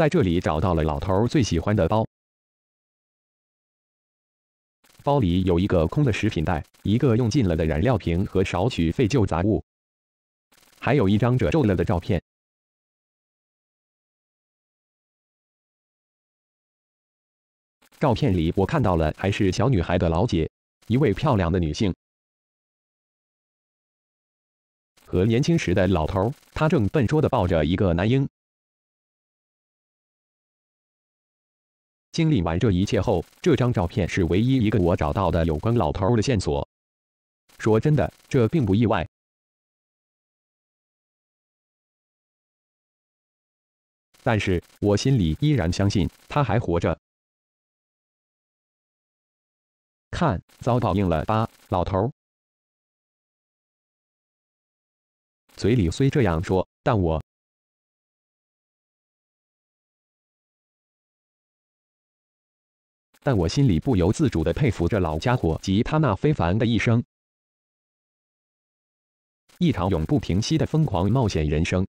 在这里找到了老头最喜欢的包。包里有一个空的食品袋，一个用尽了的燃料瓶和少许废旧杂物，还有一张褶皱了的照片。照片里，我看到了还是小女孩的老姐，一位漂亮的女性，和年轻时的老头，他正笨拙地抱着一个男婴。经历完这一切后，这张照片是唯一一个我找到的有关老头的线索。说真的，这并不意外，但是我心里依然相信他还活着。看，遭报应了吧，老头。嘴里虽这样说，但我，但我心里不由自主的佩服这老家伙及他那非凡的一生，一场永不停息的疯狂冒险人生。